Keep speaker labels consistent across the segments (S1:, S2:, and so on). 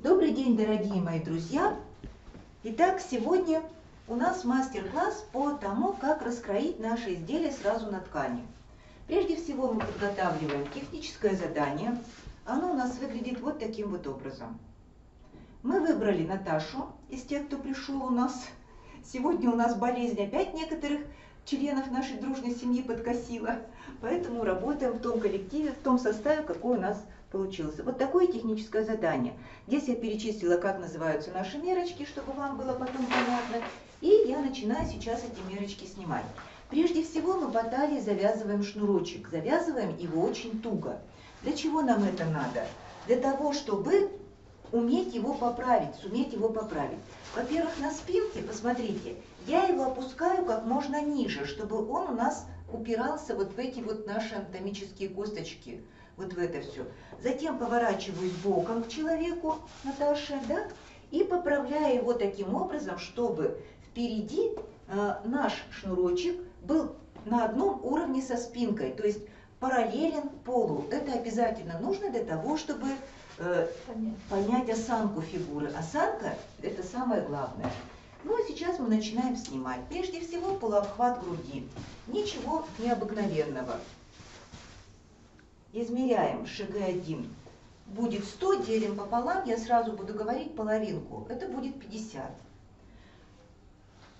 S1: Добрый день, дорогие мои друзья! Итак, сегодня у нас мастер-класс по тому, как раскроить наше изделие сразу на ткани. Прежде всего мы подготавливаем техническое задание. Оно у нас выглядит вот таким вот образом. Мы выбрали Наташу из тех, кто пришел у нас. Сегодня у нас болезнь опять некоторых членов нашей дружной семьи подкосила. Поэтому работаем в том коллективе, в том составе, какой у нас получился. Вот такое техническое задание. Здесь я перечислила, как называются наши мерочки, чтобы вам было потом понятно. И я начинаю сейчас эти мерочки снимать. Прежде всего мы талии завязываем шнурочек. Завязываем его очень туго. Для чего нам это надо? Для того, чтобы уметь его поправить, суметь его поправить. Во-первых, на спинке, посмотрите, я его опускаю как можно ниже, чтобы он у нас упирался вот в эти вот наши анатомические косточки вот в это все. Затем поворачиваюсь боком к человеку, Наташе, да, и поправляю его таким образом, чтобы впереди э, наш шнурочек был на одном уровне со спинкой, то есть параллелен полу. Это обязательно нужно для того, чтобы э, понять осанку фигуры. Осанка – это самое главное. Ну а сейчас мы начинаем снимать. Прежде всего полуобхват груди. Ничего необыкновенного измеряем ШГ1, будет 100, делим пополам, я сразу буду говорить половинку, это будет 50.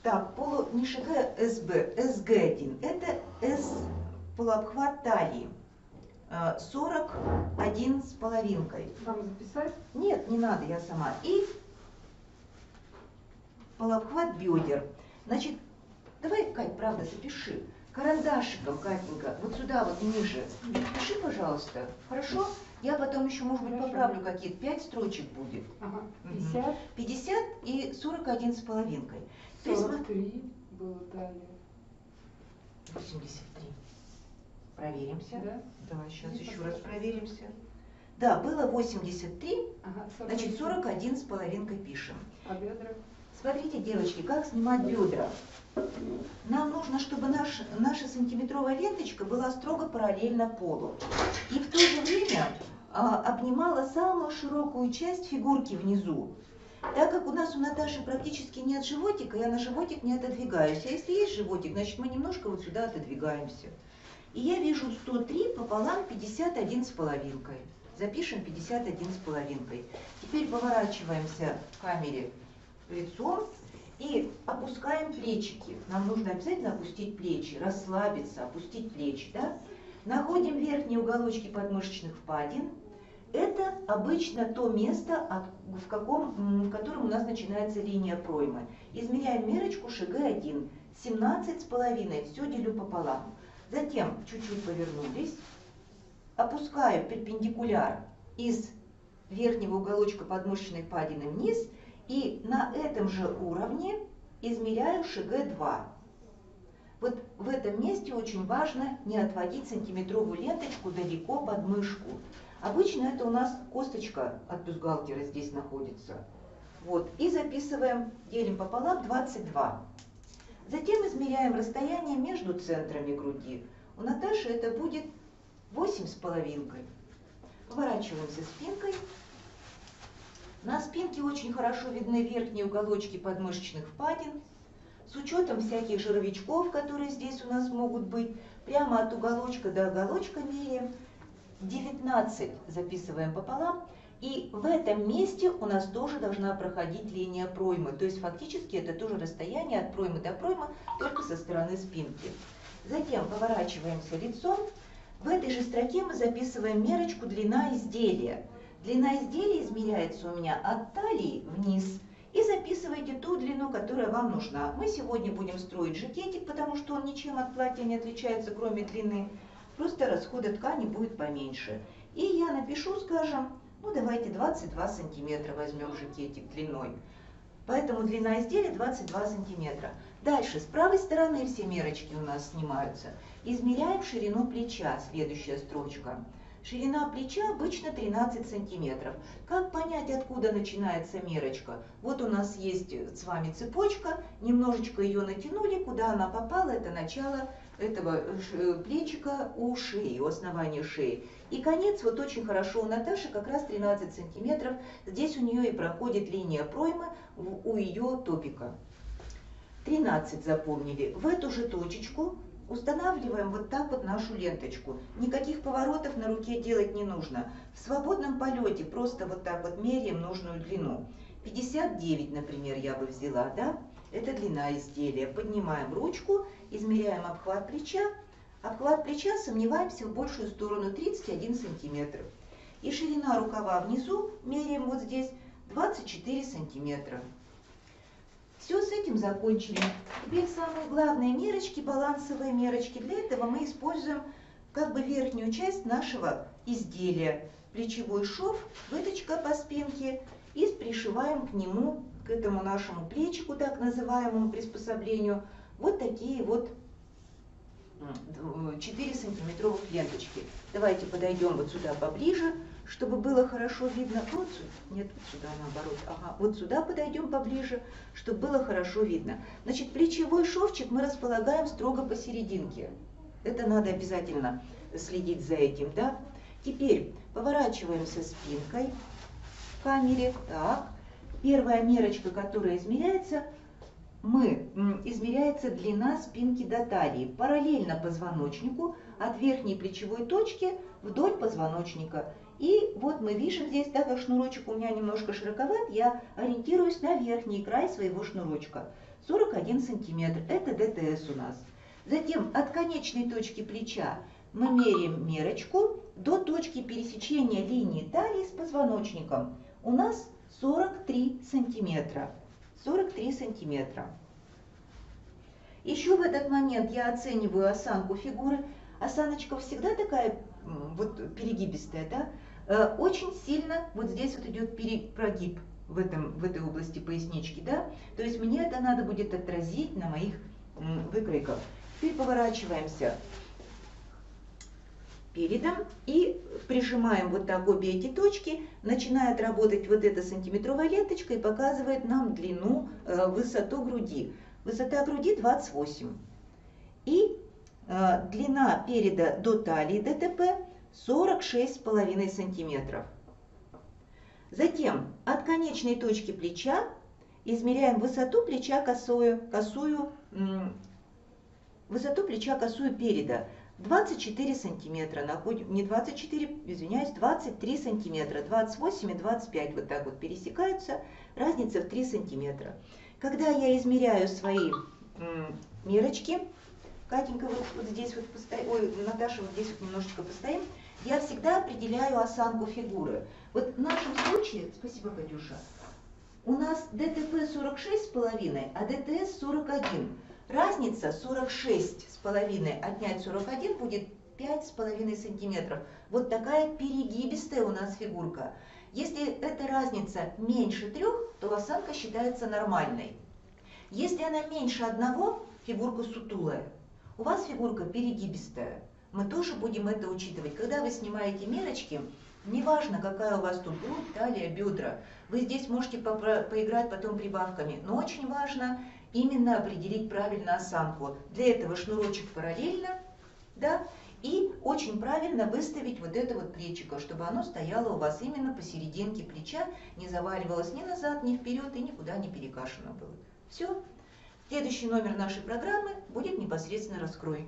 S1: Так, полу, не ШГ, СБ, СГ1, это С, полуобхват талии. 41 с половинкой.
S2: Вам записать?
S1: Нет, не надо, я сама. И полуобхват бедер. Значит, давай, Кать, правда, запиши карандашиком, Катенька, вот сюда вот ниже. Пиши, пожалуйста. Хорошо? Я потом еще, может быть,
S2: Хорошо.
S1: поправлю какие-то. Пять строчек будет.
S2: Ага.
S1: Мгм.
S2: 50,
S1: 50 и 41 с половинкой. То есть мы-
S2: 43 было далее.
S1: 83. Проверимся.
S2: Да?
S1: Давай сейчас
S2: Ну,
S1: еще
S2: посмотрим.
S1: раз проверимся. Да, было 83,
S2: Ага,
S1: значит 41 с половинкой пишем.
S2: А бедра?
S1: Смотрите, девочки, как снимать бедра. Нам нужно, чтобы наш, наша сантиметровая ленточка была строго параллельна полу. И в то же время а, обнимала самую широкую часть фигурки внизу. Так как у нас у Наташи практически нет животика, я на животик не отодвигаюсь. А если есть животик, значит мы немножко вот сюда отодвигаемся. И я вижу 103 пополам 51 с половинкой. Запишем 51 с половинкой. Теперь поворачиваемся к камере лицом и опускаем плечики. Нам нужно обязательно опустить плечи, расслабиться, опустить плечи. Да? Находим верхние уголочки подмышечных впадин. Это обычно то место, в, каком, в котором у нас начинается линия проймы. Измеряем мерочку ШГ1, 17 с половиной, все делю пополам. Затем чуть-чуть повернулись, опускаю перпендикуляр из верхнего уголочка подмышечной впадины вниз и на этом же уровне измеряю ШГ2. Вот в этом месте очень важно не отводить сантиметровую ленточку далеко под мышку. Обычно это у нас косточка от бюстгальтера здесь находится. Вот, и записываем, делим пополам 22. Затем измеряем расстояние между центрами груди. У Наташи это будет 8 с половинкой. Поворачиваемся спинкой. На спинке очень хорошо видны верхние уголочки подмышечных впадин. С учетом всяких жировичков, которые здесь у нас могут быть, прямо от уголочка до уголочка меряем. 19 записываем пополам. И в этом месте у нас тоже должна проходить линия проймы. То есть фактически это тоже расстояние от проймы до проймы, только со стороны спинки. Затем поворачиваемся лицом. В этой же строке мы записываем мерочку длина изделия. Длина изделия измеряется у меня от талии вниз. И записывайте ту длину, которая вам нужна. Мы сегодня будем строить жакетик, потому что он ничем от платья не отличается, кроме длины. Просто расхода ткани будет поменьше. И я напишу, скажем, ну давайте 22 сантиметра возьмем жакетик длиной. Поэтому длина изделия 22 сантиметра. Дальше, с правой стороны все мерочки у нас снимаются. Измеряем ширину плеча, следующая строчка. Ширина плеча обычно 13 сантиметров. Как понять, откуда начинается мерочка? Вот у нас есть с вами цепочка, немножечко ее натянули, куда она попала, это начало этого плечика у шеи, у основания шеи. И конец вот очень хорошо у Наташи, как раз 13 сантиметров. Здесь у нее и проходит линия проймы у ее топика. 13 запомнили. В эту же точечку устанавливаем вот так вот нашу ленточку. Никаких поворотов на руке делать не нужно. В свободном полете просто вот так вот меряем нужную длину. 59, например, я бы взяла, да? Это длина изделия. Поднимаем ручку, измеряем обхват плеча. Обхват плеча сомневаемся в большую сторону 31 сантиметр. И ширина рукава внизу меряем вот здесь 24 сантиметра. Все, с этим закончили. Теперь самые главные мерочки, балансовые мерочки. Для этого мы используем как бы верхнюю часть нашего изделия. Плечевой шов, выточка по спинке и пришиваем к нему, к этому нашему плечику, так называемому приспособлению, вот такие вот 4 сантиметровых ленточки. Давайте подойдем вот сюда поближе чтобы было хорошо видно. Вот сюда, нет, вот сюда наоборот. Ага, вот сюда подойдем поближе, чтобы было хорошо видно. Значит, плечевой шовчик мы располагаем строго посерединке. Это надо обязательно следить за этим, да? Теперь поворачиваемся спинкой в камере. Так, первая мерочка, которая измеряется, мы, измеряется длина спинки до талии, параллельно позвоночнику от верхней плечевой точки вдоль позвоночника. И вот мы видим здесь, так как шнурочек у меня немножко широковат, я ориентируюсь на верхний край своего шнурочка. 41 сантиметр, это ДТС у нас. Затем от конечной точки плеча мы меряем мерочку до точки пересечения линии талии с позвоночником. У нас 43 сантиметра. 43 сантиметра. Еще в этот момент я оцениваю осанку фигуры. Осаночка всегда такая вот перегибистая, да? Э, очень сильно вот здесь вот идет прогиб в, этом, в этой области пояснички, да? То есть мне это надо будет отразить на моих выкройках. Теперь поворачиваемся передом и прижимаем вот так обе эти точки. Начинает работать вот эта сантиметровая ленточка и показывает нам длину, э, высоту груди. Высота груди 28. И э, длина переда до талии ДТП 46,5 сантиметров. Затем от конечной точки плеча измеряем высоту плеча косую, косую, высоту плеча косую переда. 24 сантиметра, находим, не 24, извиняюсь, 23 сантиметра, 28 и 25 вот так вот пересекаются, разница в 3 сантиметра. Когда я измеряю свои мерочки, Катенька вот, вот здесь вот постоим, ой, Наташа вот здесь вот немножечко постоим, я всегда определяю осанку фигуры. Вот в нашем случае, спасибо, Катюша, у нас ДТП 46,5, а ДТС 41. Разница 46,5 отнять 41 будет 5,5 сантиметров. Вот такая перегибистая у нас фигурка. Если эта разница меньше трех, то осанка считается нормальной. Если она меньше одного, фигурка сутулая. У вас фигурка перегибистая мы тоже будем это учитывать. Когда вы снимаете мерочки, неважно, какая у вас тут грудь, талия, бедра, вы здесь можете по поиграть потом прибавками, но очень важно именно определить правильно осанку. Для этого шнурочек параллельно, да, и очень правильно выставить вот это вот плечико, чтобы оно стояло у вас именно посерединке плеча, не заваливалось ни назад, ни вперед и никуда не перекашено было. Все. Следующий номер нашей программы будет непосредственно раскрой.